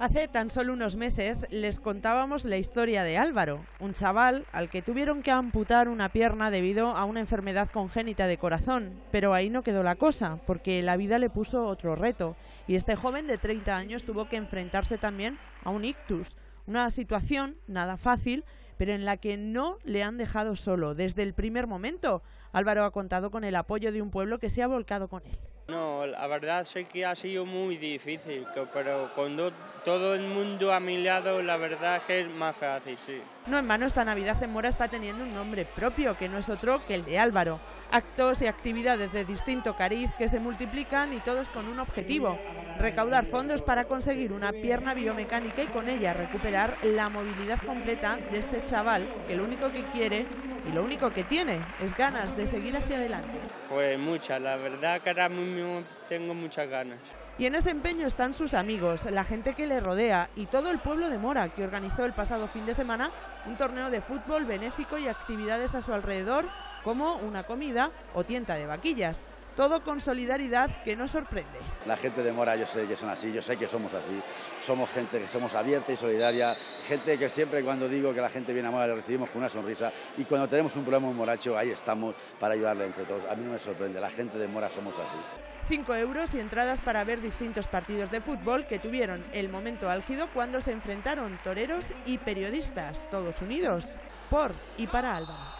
Hace tan solo unos meses les contábamos la historia de Álvaro, un chaval al que tuvieron que amputar una pierna debido a una enfermedad congénita de corazón, pero ahí no quedó la cosa, porque la vida le puso otro reto, y este joven de 30 años tuvo que enfrentarse también a un ictus, una situación nada fácil, pero en la que no le han dejado solo desde el primer momento. Álvaro ha contado con el apoyo de un pueblo que se ha volcado con él. No, la verdad sé que ha sido muy difícil, pero cuando todo el mundo a mi lado, la verdad es que es más fácil, sí. No en vano, esta Navidad en Mora está teniendo un nombre propio, que no es otro que el de Álvaro. Actos y actividades de distinto cariz que se multiplican y todos con un objetivo, recaudar fondos para conseguir una pierna biomecánica y con ella recuperar la movilidad completa de este chaval, que lo único que quiere y lo único que tiene es ganas de seguir hacia adelante. Pues muchas, la verdad que ahora tengo muchas ganas. Y en ese empeño están sus amigos, la gente que le rodea y todo el pueblo de Mora, que organizó el pasado fin de semana un torneo de fútbol benéfico y actividades a su alrededor, como una comida o tienda de vaquillas. Todo con solidaridad que nos sorprende. La gente de Mora yo sé que son así, yo sé que somos así. Somos gente que somos abierta y solidaria, gente que siempre cuando digo que la gente viene a Mora le recibimos con una sonrisa y cuando tenemos un problema en Moracho ahí estamos para ayudarle entre todos. A mí no me sorprende, la gente de Mora somos así. 5 euros y entradas para ver distintos partidos de fútbol que tuvieron el momento álgido cuando se enfrentaron toreros y periodistas, todos unidos por y para Álvaro.